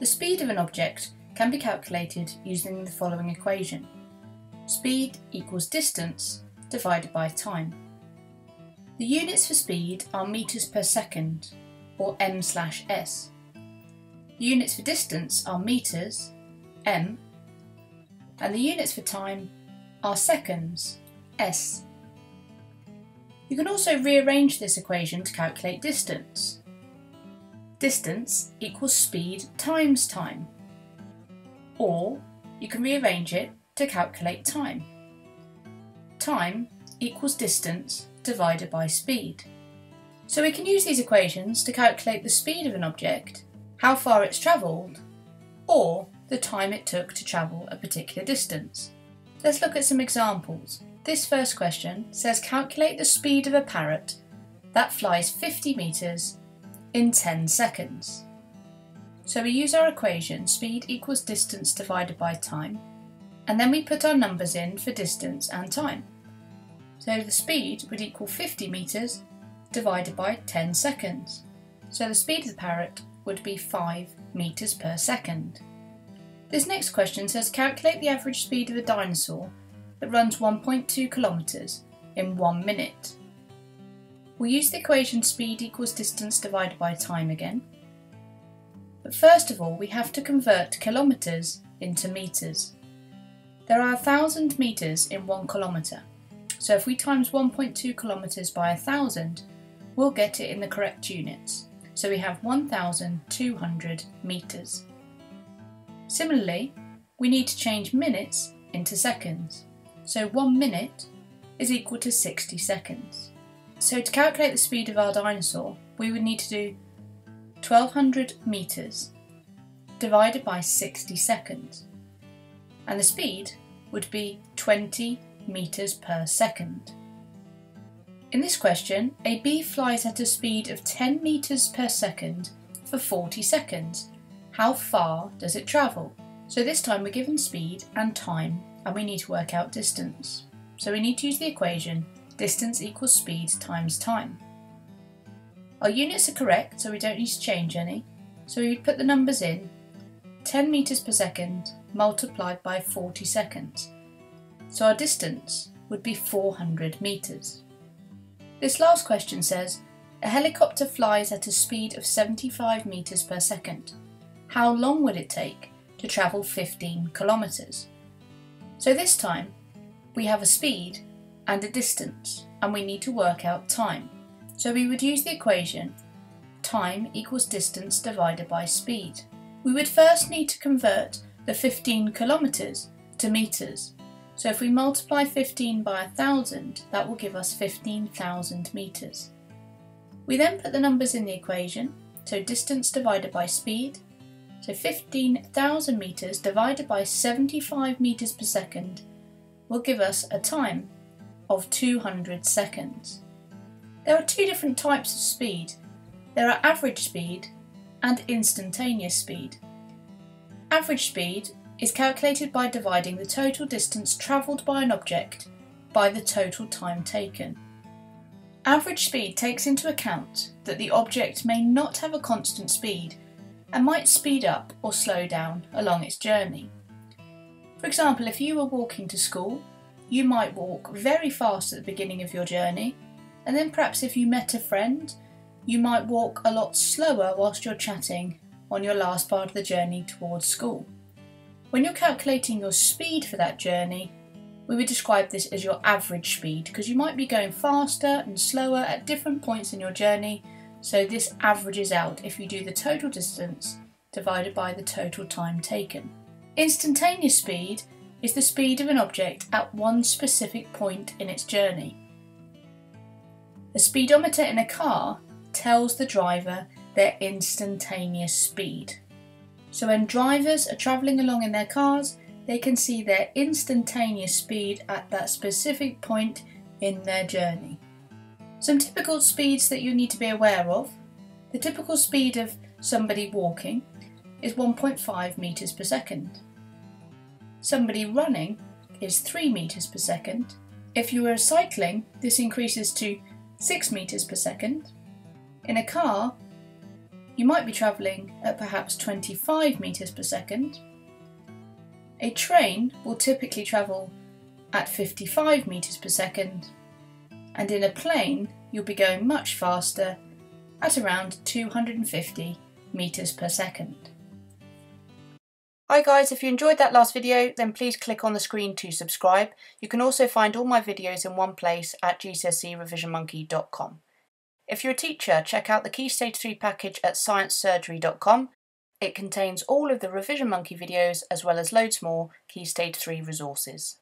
The speed of an object can be calculated using the following equation. Speed equals distance divided by time. The units for speed are metres per second, or m slash s. The units for distance are metres, m, and the units for time are seconds, s. You can also rearrange this equation to calculate distance. Distance equals speed times time. Or you can rearrange it to calculate time. Time equals distance divided by speed. So we can use these equations to calculate the speed of an object, how far it's travelled, or the time it took to travel a particular distance. Let's look at some examples. This first question says calculate the speed of a parrot that flies 50 metres in 10 seconds. So we use our equation speed equals distance divided by time and then we put our numbers in for distance and time. So the speed would equal 50 metres divided by 10 seconds. So the speed of the parrot would be 5 metres per second. This next question says calculate the average speed of a dinosaur that runs 1.2 kilometres in 1 minute. We'll use the equation speed equals distance divided by time again. But first of all, we have to convert kilometres into metres. There are 1,000 metres in 1 kilometre, so if we times 1.2 kilometres by 1,000, we'll get it in the correct units. So we have 1,200 metres. Similarly, we need to change minutes into seconds. So one minute is equal to 60 seconds. So to calculate the speed of our dinosaur, we would need to do 1200 metres divided by 60 seconds. And the speed would be 20 metres per second. In this question, a bee flies at a speed of 10 metres per second for 40 seconds. How far does it travel? So this time we're given speed and time and we need to work out distance. So we need to use the equation distance equals speed times time. Our units are correct so we don't need to change any. So we put the numbers in 10 metres per second multiplied by 40 seconds. So our distance would be 400 metres. This last question says, a helicopter flies at a speed of 75 metres per second. How long would it take to travel 15 kilometres? So this time, we have a speed and a distance, and we need to work out time. So we would use the equation time equals distance divided by speed. We would first need to convert the 15 kilometres to metres. So if we multiply 15 by 1000, that will give us 15,000 metres. We then put the numbers in the equation, so distance divided by speed, so 15,000 metres divided by 75 metres per second will give us a time of 200 seconds. There are two different types of speed. There are average speed and instantaneous speed. Average speed is calculated by dividing the total distance travelled by an object by the total time taken. Average speed takes into account that the object may not have a constant speed and might speed up or slow down along its journey. For example, if you were walking to school, you might walk very fast at the beginning of your journey, and then perhaps if you met a friend, you might walk a lot slower whilst you're chatting on your last part of the journey towards school. When you're calculating your speed for that journey, we would describe this as your average speed because you might be going faster and slower at different points in your journey so this averages out if you do the total distance divided by the total time taken. Instantaneous speed is the speed of an object at one specific point in its journey. The speedometer in a car tells the driver their instantaneous speed. So when drivers are travelling along in their cars, they can see their instantaneous speed at that specific point in their journey. Some typical speeds that you need to be aware of. The typical speed of somebody walking is 1.5 metres per second. Somebody running is 3 metres per second. If you are cycling, this increases to 6 metres per second. In a car, you might be travelling at perhaps 25 metres per second. A train will typically travel at 55 metres per second, and in a plane you'll be going much faster at around 250 metres per second. Hi guys, if you enjoyed that last video then please click on the screen to subscribe. You can also find all my videos in one place at gcserevisionmonkey.com. If you're a teacher, check out the Key Stage 3 package at sciencesurgery.com. It contains all of the Revision Monkey videos as well as loads more Key Stage 3 resources.